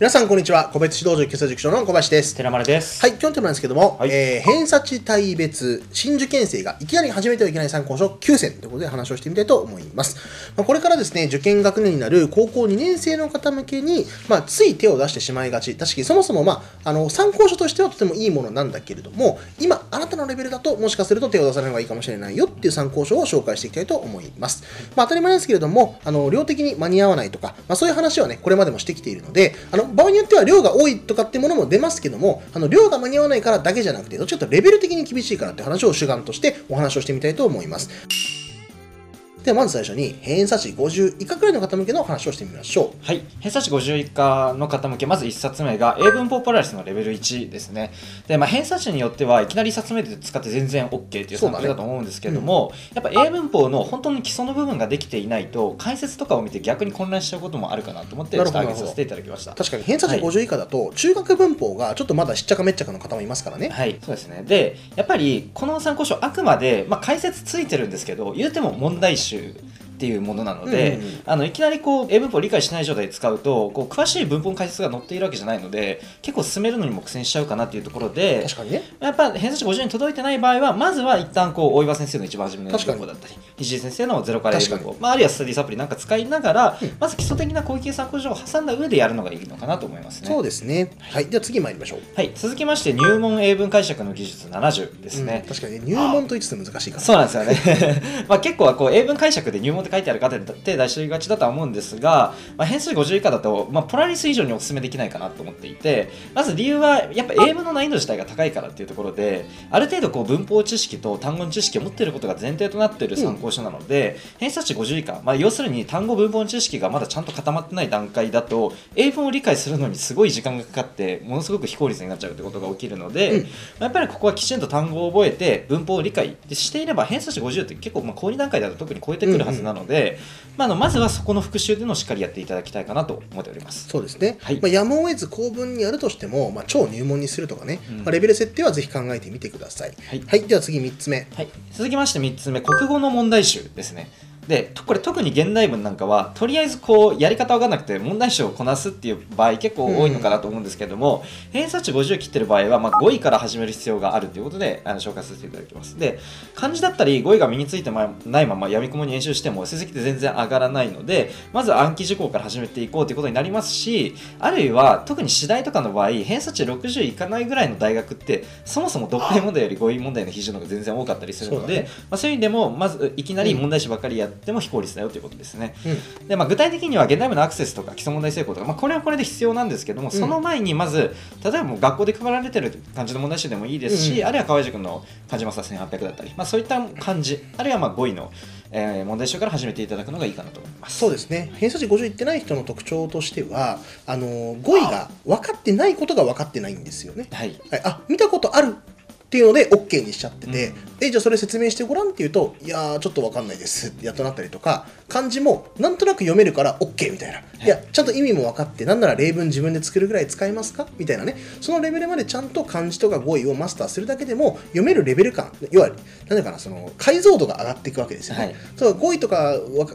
皆さんこんにちは。個別指導塾基礎塾長の小林です。寺丸です。はい今日のテーマなんですけども、はい。えー偏差値対別新受験生がいきなり始めてはいけない参考書9選ということで話をしてみたいと思います、まあ、これからですね受験学年になる高校2年生の方向けに、まあ、つい手を出してしまいがち。確かにそもそも、まあ、あの参考書としてはとてもいいものなんだけれども今あなたのレベルだともしかすると手を出さない方がいいかもしれないよっていう参考書を紹介していきたいと思います、まあ、当たり前ですけれどもあの量的に間に合わないとか、まあ、そういう話はねこれまでもしてきているのであの場合によっては量が多いとかってものも出ますけどもあの量が間に合わないからだけじゃなくてどっちかというとレベル的に厳しいからって話を主眼としてお話をしてみたいと思います。ではまず最初に偏差値50以下くらいの方向けの話をしてみましょうはい。偏差値50以下の方向け、まず1冊目が英文ポポラリスのレベル1ですね。で、まあ、偏差値によってはいきなり1冊目で使って全然 OK っていうそうだと思うんですけども、やっぱ英文法の本当に基礎の部分ができていないと、解説とかを見て逆に混乱しちゃうこともあるかなと思って、ちょっと挙げさせていただきました。確かに偏差値はい50以下だと中学文法がちょっとまだしっちゃかめっちゃかの方もいますからねはい、そうですね。で、やっぱりこの参考書、あくまで、まあ、解説ついてるんですけど、言うても問題集 issue. っていうものなので、うんうんうん。あのいきなりこう英文法を理解しない状態で使うとこう詳しい文法の解説が載っているわけじゃないので結構進めるのにも苦戦しちゃうかなっていうところで確かにね。やっぱ偏差値50に届いてない場合はまずは一旦こう大岩先生の一番初めの確かに。文法だったり石井先生のゼロから英文確法、まあ、あるいはスタディサプリなんか使いながら、うん。まず基礎的な小池参考書を挟んだ上でやるのがいいのかなと思いますね。そうですね。はい。では次参りましょう。はい、続きまして入門英文解釈の技術70ですね。うん。確かにね。入門と言いつつ難しいから。そうなんですよね。まあ結構はこう英文解釈で入門って書いてある方で手出しがちだとは思うんですが、まあ、変数50以下だと、まあ、ポラリス以上にお勧めできないかなと思っていて、まず理由はやっぱ英文の難易度自体が高いからっていうところで、ある程度こう文法知識と単語の知識を持っていることが前提となっている参考書なので、偏差値50以下、まあ、要するに単語文法の知識がまだちゃんと固まってない段階だと、英文を理解するのにすごい時間がかかって、ものすごく非効率になっちゃうってことが起きるので、うんまあやっぱりここはきちんと単語を覚えて文法を理解していれば偏差値50って結構まあ高2段階だと特に超えてくるはずなので、まあ、あのまずはそこの復習でのしっかりやっていただきたいかなと思っております。そうですね、はい。まあ、やむを得ず公文にやるとしても、まあ、超入門にするとかね、うん。まあ、レベル設定はぜひ考えてみてください。はい。では次3つ目。はい、続きまして3つ目。国語の問題集ですねでとこれ特に現代文なんかはとりあえずこうやり方わかんなくて問題集をこなすっていう場合結構多いのかなと思うんですけども、偏差値50を切ってる場合は、まあ、5位から始める必要があるということであの紹介させていただきます。で漢字だったり語彙が身についてまないままやみくもに演習しても成績って全然上がらないのでまず暗記事項から始めていこうということになりますしあるいは特に次第とかの場合偏差値60いかないぐらいの大学ってそもそも読解問題より語彙問題の比重の方が全然多かったりするので、そうだね。まあ、そういう意味でもまずいきなり問題集ばっかりやっても非効率だよということですね。うん。でまあ、具体的には現代文のアクセスとか基礎問題成功とか、まあ、これはこれで必要なんですけども、その前にまず例えばもう学校で配られてる感じの問題集でもいいですし、うん。うんあるいは河合塾の漢字マスター1800だったり、まあ、そういった漢字あるいはまあ5位の、えー問題集から始めていただくのがいいかなと思います。そうですね。偏差値50いってない人の特徴としてはあの語彙が分かってないことが分かってないんですよね。はい。はい、あ見たことあるっていうので OK にしちゃってて、えじゃあそれ説明してごらんって言うといやーちょっと分かんないです。ってやっとなったりとか漢字もなんとなく読めるから OK みたいな、い、やちゃんと意味も分かってなんなら例文自分で作るぐらい使えますか？みたいなね。そのレベルまでちゃんと漢字とか語彙をマスターするだけでも読めるレベル感要は何だかなその解像度が上がっていくわけですよね、はい。そう語彙とか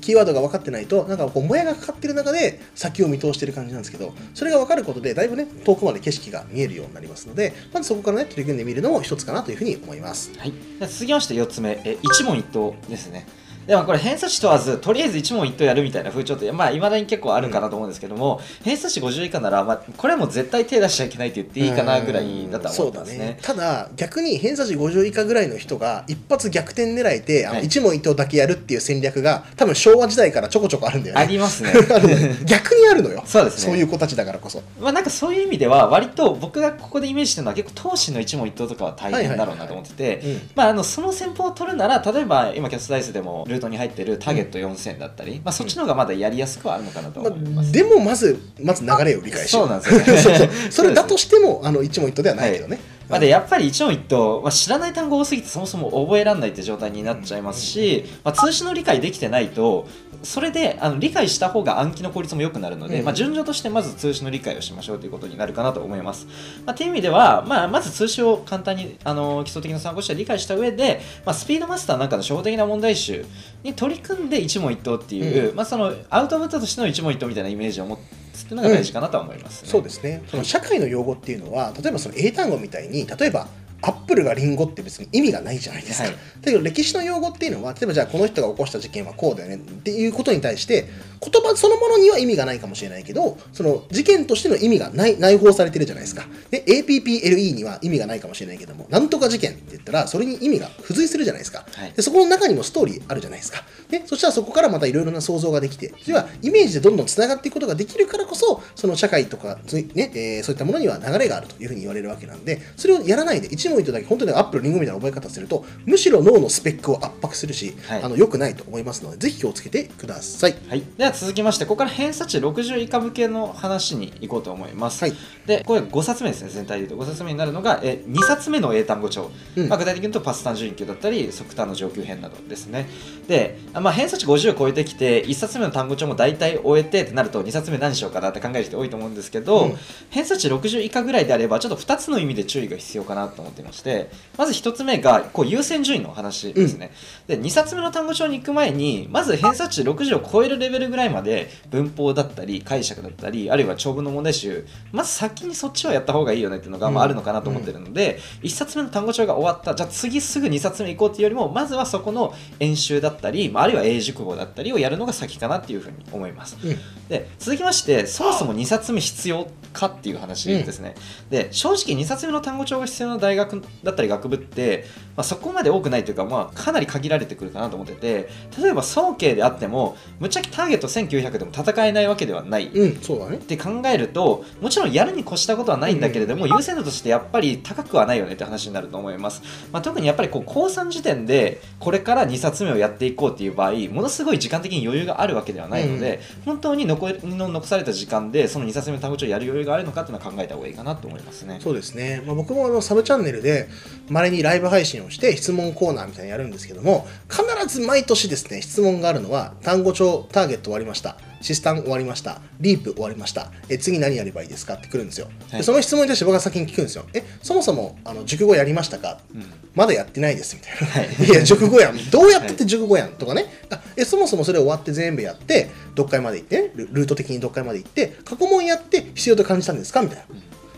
キーワードが分かってないとなんかこうもやがかかってる中で先を見通してる感じなんですけどそれが分かることでだいぶね遠くまで景色が見えるようになりますのでまずそこからね取り組んでみるのも一つかなというふうに思います。はい、で続きまして4つ目え一問一答ですね。でもこれ偏差値問わずとりあえず一問一答やるみたいな風潮ってまあいまだに結構あるかなと思うんですけども、偏差値50以下なら、まあ、これはもう絶対手出しちゃいけないって言っていいかなぐらいだとは思ってますね。そうだね。ただ逆に偏差値50以下ぐらいの人が一発逆転狙えてあのはい。一問一答だけやるっていう戦略が多分昭和時代からちょこちょこあるんだよ。ねありますね 逆にあるのよ。そうですね。そういう子たちだからこそ。まあなんかそういう意味では割と僕がここでイメージしてるのは結構投資の一問一答とかは大変だろうなと思ってて、うんまあ、あのその戦法を取るなら例えば今キャストダイスでもルートに入ってるターゲット4000だったり、まあ、そっちの方がまだやりやすくはあるのかなとま思います。あ、でもまずまず流れを理解しよう。そうなんですよね。そうそうそれだとしてもあの一問一答ではないけどね、まあ、でやっぱり一問一答、まあ、知らない単語多すぎてそもそも覚えられないって状態になっちゃいますし、まあ、通詞の理解できてないとそれであの理解した方が暗記の効率も良くなるので、うん。まあ、順序としてまず通詞の理解をしましょうということになるかなと思います。まあ、という意味では、まあ、まず通詞を簡単にあの基礎的な参考として理解した上で、まあ、スピードマスターなんかの初歩的な問題集に取り組んで一問一答っていう、うん。まあ、そのアウトプットとしての一問一答みたいなイメージを持ってっていうのが大事かなとは思います、ね。そうですね。その社会の用語っていうのは例えばその英単語みたいに例えばアップルがリンゴって別に意味がないじゃないですか、はい。だけど歴史の用語っていうのは例えばじゃあこの人が起こした事件はこうだよねっていうことに対して言葉そのものには意味がないかもしれないけどその事件としての意味がない内包されてるじゃないですか。で APPLE には意味がないかもしれないけどもなんとか事件って言ったらそれに意味が付随するじゃないですか、はい。でそこの中にもストーリーあるじゃないですか。でそしたらそこからまたいろいろな想像ができてそれはイメージでどんどんつながっていくことができるからこそその社会とかそう,、ねえーそういったものには流れがあるというふうに言われるわけなんでそれをやらないで一問一答だけ本当にアップルリンゴみたいな覚え方するとむしろ脳のスペックを圧迫するし、はい。あの良くないと思いますのでぜひ気をつけてください。はい、では続きましてここから偏差値60以下向けの話に行こうと思います、はい。でこれ5冊目ですね全体で言うと。5冊目になるのがえ2冊目の英単語帳、うん。まあ、具体的に言うとパスタン準1級だったり即単の上級編などですね。で、あまあ、偏差値50を超えてきて1冊目の単語帳も大体終えてってなると2冊目何しようかなって考える人多いと思うんですけど、うん。偏差値60以下ぐらいであればちょっと2つの意味で注意が必要かなと思っていましてまず1つ目がこう優先順位の話ですね、で2冊目の単語帳に行く前にまず偏差値60を超えるレベルぐらいまで文法だったり解釈だったりあるいは長文の問題集まず先にそっちをやった方がいいよねっていうのが、まあ、あるのかなと思ってるので、1冊目の単語帳が終わったじゃあ次すぐ2冊目行こうっていうよりもまずはそこの演習だったり、まあ、あるいは英熟語だったりをやるのが先かなっていうふうに思います。うん。で続きましてそもそも2冊目必要かっていう話ですね、で正直2冊目の単語帳が必要な大学だったり学部って、まあ、そこまで多くないというか、まあ、かなり限られてくるかなと思ってて例えば早慶であってもぶっちゃけターゲット1900でも戦えないわけではない。うん、そうだね。っ。て考えるともちろんやるに越したことはないんだけれども、優先度としてやっぱり高くはないよねって話になると思います、まあ、特にやっぱりこう高3時点でこれから2冊目をやっていこうっていう場合ものすごい時間的に余裕があるわけではないので、本当に残りの残された時間でその2冊目の単語帳をやる余裕があるのかっていうのは考えた方がいいかなと思いますね。そうですね、まあ、僕もあのサブチャンネルでまれにライブ配信をして質問コーナーみたいなのやるんですけども必ず毎年ですね質問があるのは単語帳ターゲット終わりました。シスタン終わりました。リープ終わりました。え次何やればいいですか？ってくるんですよ、はい。でその質問に対して僕が先に聞くんですよ。えそもそもあの熟語やりましたか、うん。まだやってないですみたいな、はい。い、や熟語やん。どうやってって熟語やんとかね。あえそもそもそれ終わって全部やって読解まで行ってねルルート的に読解まで行って過去問やって必要と感じたんですか？みたいな、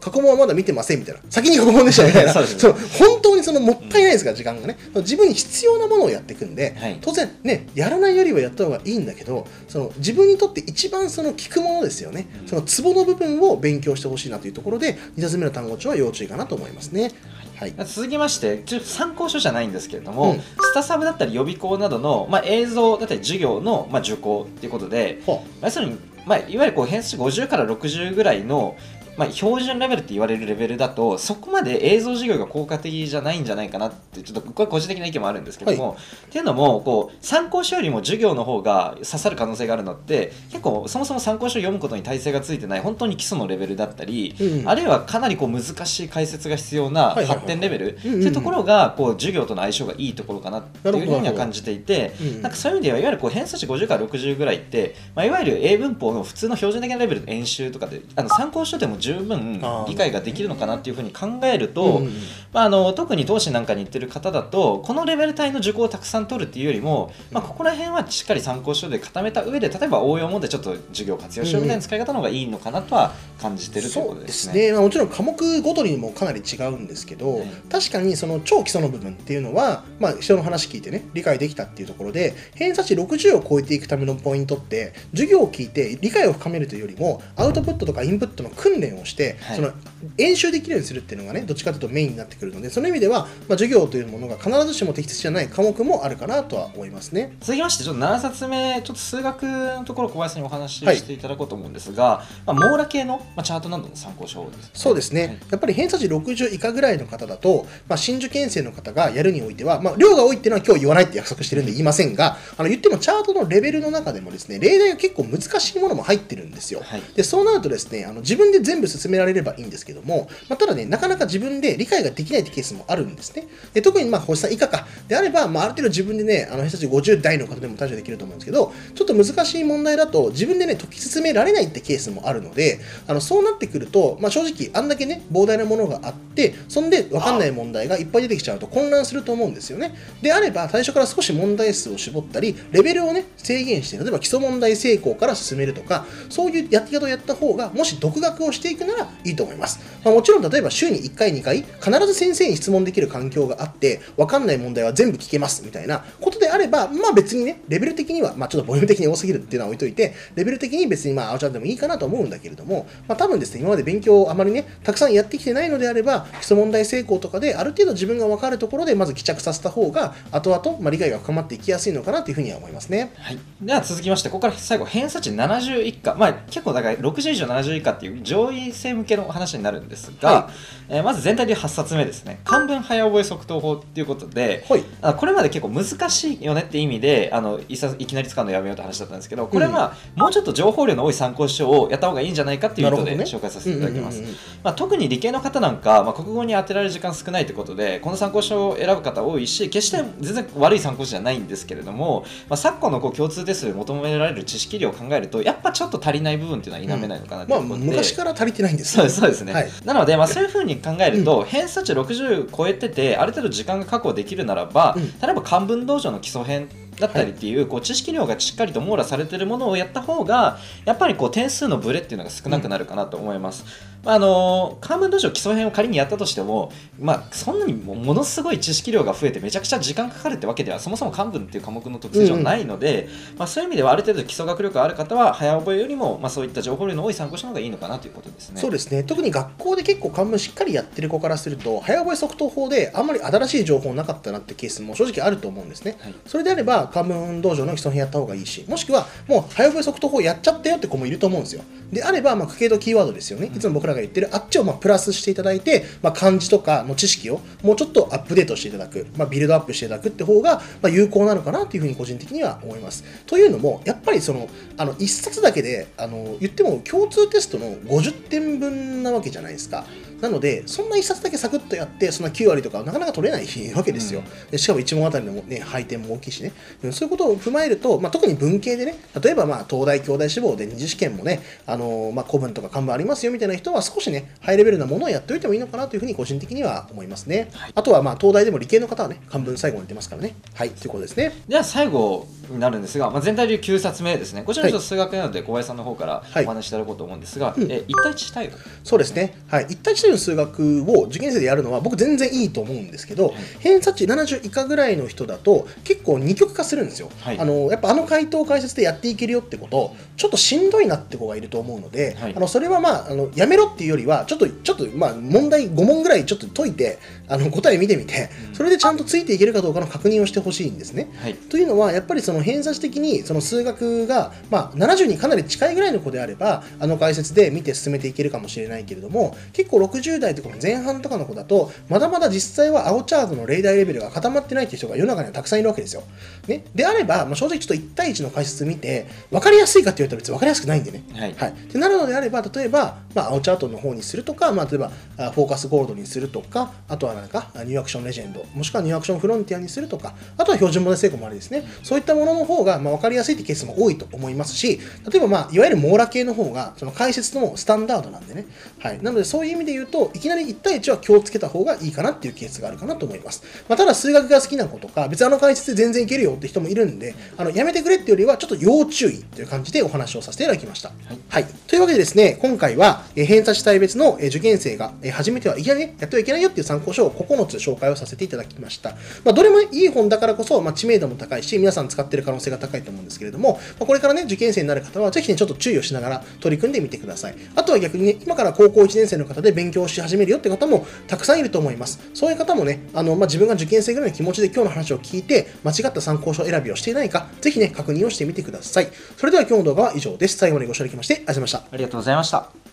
過去問はまだ見てませんみたいな。先に過去問でしたみたいな。そうね。その本当にそのもったいないですから、時間がね自分に必要なものをやっていくんで、はい。当然ねやらないよりはやった方がいいんだけどその自分にとって一番その効くものですよね、そのツボの部分を勉強してほしいなというところで2冊目の単語帳は要注意かなと思いますね。はい。続きましてちょ参考書じゃないんですけれども、うん。スタサブだったり予備校などの、まあ、映像だったり授業の、まあ、受講っていうことでほ要するに、まあ、いわゆるこう偏差値50から60ぐらいの、まあ、標準レベルって言われるレベルだとそこまで映像授業が効果的じゃないんじゃないかなってちょっとこれ個人的な意見もあるんですけども、っていうのもこう参考書よりも授業の方が刺さる可能性があるのって結構そもそも参考書を読むことに耐性がついてない本当に基礎のレベルだったり、うん。あるいはかなりこう難しい解説が必要なはいはいはい発展レベルっていうところがこう授業との相性がいいところかなっていうふうには感じていてうん。なんかそういう意味ではいわゆるこう偏差値50から60ぐらいって、まあ、いわゆる英文法の普通の標準的なレベルの演習とかであの参考書でも十分理解ができるのかなっていうふうに考えると、まあ、あの特に投資なんかに行ってる方だとこのレベル帯の受講をたくさん取るっていうよりも、まあ、ここら辺はしっかり参考書で固めた上で例えば応用もでちょっと授業を活用しようみたいな使い方の方がいいのかなとは感じてるというこそうでとですね。すね、まあ、もちろん科目ごとにもかなり違うんですけど、はい確かにその超基礎の部分っていうのは、まあ、人の話聞いてね理解できたっていうところで偏差値60を超えていくためのポイントって授業を聞いて理解を深めるというよりもアウトプットとかインプットの訓練をして、はい。その演習できるようにするっていうのがねどっちかというとメインになってくるのでその意味では、まあ、授業というものが必ずしも適切じゃない科目もあるかなとは思いますね。続きましてちょっと7冊目ちょっと数学のところ小林さんにお話しはいしていただこうと思うんですが、まあ、網羅系の、まあ、チャートなどの参考書です、ね、そうですね、はい。やっぱり偏差値60以下ぐらいの方だと、まあ、新受験生の方がやるにおいては、まあ、量が多いっていうのは今日言わないって約束してるんで言いませんが、あの言ってもチャートのレベルの中でもですね、例題が結構難しいものも入ってるんですよ。はい。でそうなるとですねあの自分で全部部進められればいいんですけども、まあ、ただね、なかなか自分で理解ができないってケースもあるんですね。で特にまあ星さん以下かであれば、まあ、ある程度自分でね、あの人たち50代の方でも対処できると思うんですけど、ちょっと難しい問題だと自分でね、解き進められないってケースもあるので、あのそうなってくると、まあ、正直、あんだけね、膨大なものがあって、そんで分かんない問題がいっぱい出てきちゃうと混乱すると思うんですよね。であれば、最初から少し問題数を絞ったり、レベルをね、制限して、例えば基礎問題成功から進めるとか、そういうやり方をやった方が、もし独学をしていくならいいと思います。まあ、もちろん、例えば週に1回、2回、必ず先生に質問できる環境があって、分かんない問題は全部聞けますみたいなことであれば、まあ別にね、レベル的には、まあちょっとボリューム的に多すぎるっていうのは置いといて、レベル的に別にまあ青ちゃんでもいいかなと思うんだけれども、まあ多分ですね、今まで勉強をあまりね、たくさんやってきてないのであれば、基礎問題成功とかで、ある程度自分が分かるところでまず帰着させた方が、後々、まあ理解が深まっていきやすいのかなというふうには思いますね。はい、では続きましてここから最後偏差値70以下まあ結構だから60以上70以下っていう上位生向けの話になるんですが、はえーまず全体で8冊目ですね。漢文早覚え即答法っていうことではい。あこれまで結構難しいよねって意味であのいさいきなり使うのやめようって話だったんですけどこれはもうちょっと情報量の多い参考書をやった方がいいんじゃないかっていう意図でね。紹介させていただきます。まあ、特に理系の方なんか、まあ、国語に当てられる時間少ないということでこの参考書を選ぶ方多いし決して全然悪い参考書じゃないんですけれども、まあ、昨今のこう共通テストで求められる知識量を考えるとやっぱちょっと足りない部分っていうのは否めないのかなとまあいうことで、昔から足りてないんですそうですそうですね、はい。なので、まあ、そういうふうに考えると、偏差値60超えててある程度時間が確保できるならば、うん。例えば漢文道場の基礎編だったりっていう,、こう知識量がしっかりと網羅されてるものをやった方がやっぱりこう点数のブレっていうのが少なくなるかなと思います。まああの漢文道場基礎編を仮にやったとしても、まあ、そんなにもものすごい知識量が増えてめちゃくちゃ時間かかるってわけではそもそも漢文っていう科目の特性上ないので、まあ、そういう意味ではある程度基礎学力がある方は早覚えよりも、まあ、そういった情報量の多い参考書の方がいいのかなということですね。そうですね特に学校で結構漢文しっかりやってる子からすると早覚え即答法であんまり新しい情報なかったなってケースも正直あると思うんですね、はいそれであれば漢文道場の基礎編やった方がいいしもしくはもう早覚え即答法やっちゃったよって子もいると思うんですよ。であればまあ家計とキーワードですよね。いつも僕らが言ってるあっちをまあプラスしていただいて、まあ、漢字とかの知識をもうちょっとアップデートしていただく、まあ、ビルドアップしていただくって方がまあ有効なのかなというふうに個人的には思います。というのもやっぱりそのあの1冊だけであの言っても共通テストの50点分なわけじゃないですかなのでそんな1冊だけサクッとやってそんな9割とかはなかなか取れない わけですよ、でしかも1問あたりの、ね、配点も大きいしね。うんそういうことを踏まえると、まあ、特に文系でね例えばまあ東大京大志望で二次試験もねあの、まあ、古文とか漢文ありますよみたいな人は少しねハイレベルなものをやっておいてもいいのかなというふうに個人的には思いますね、あとはまあ東大でも理系の方はね漢文最後に出ますからね。はいということですね。では最後になるんですが、まあ、全体で9冊目ですね。こちらちょっと数学なので小林さんの方からはい。お話しいただこうと思うんですが、うん。え1対1対応？そうですね、はい、1対1対の数学を受験生でやるのは僕全然いいと思うんですけど、偏差値70以下ぐらいの人だと結構二極化するんですよ、はい。あのやっぱあの回答解説でやっていけるよってことちょっとしんどいなって子がいると思うので、はい。あのそれはまああのやめろっていうよりはちょっとちょっとまあ問題5問ぐらいちょっと解いてあの答え見てみてそれでちゃんとついていけるかどうかの確認をしてほしいんですね。はい。というのはやっぱりその偏差値的にその数学が、まあ、70にかなり近いぐらいの子であればあの解説で見て進めていけるかもしれないけれども結構60代とかの前半とかの子だとまだまだ実際は青チャートの例題レベルが固まってないっていう人が世の中にはたくさんいるわけですよ。ね、であれば、まあ、正直ちょっと1対1の解説見て分かりやすいかって言われたら別に分かりやすくないんでね。はいはい、ってなるのであれば例えば、まあ、青チャートの方にするとか、まあ、例えばフォーカスゴールドにするとかあとは何かニューアクションレジェンドもしくはニューアクションフロンティアにするとかあとは標準語で成功もありですねそういったものの方が、まあ、分かりやすいってケースも多いと思いますし例えば、まあ、いわゆる網羅系の方がその解説のスタンダードなんでね、はい、なのでそういう意味で言うといきなり1対1は気をつけた方がいいかなっていうケースがあるかなと思います、まあ、ただ数学が好きな子とか別にあの解説で全然いけるよって人もいるんであのやめてくれっていうよりはちょっと要注意という感じでお話をさせていただきました、はい、というわけでですね今回は、えー偏差値帯別の、えー受験生が、えー初めてはいきなりねやってはいけないよっていう参考書を9つ紹介をさせていただきました、まあ、どれも、ね、いい本だからこそ、まあ、知名度も高いし皆さん使ってる可能性が高いと思うんですけれども、まあ、これからね受験生になる方はぜひねちょっと注意をしながら取り組んでみてください。あとは逆にね今から高校1年生の方で勉強し始めるよって方もたくさんいると思います。そういう方もねあの、まあ、自分が受験生ぐらいの気持ちで今日の話を聞いて間違った参考書選びをしていないかぜひね確認をしてみてください。それでは今日の動画は以上です。最後までご視聴いただきましてありがとうございました。ありがとうございました。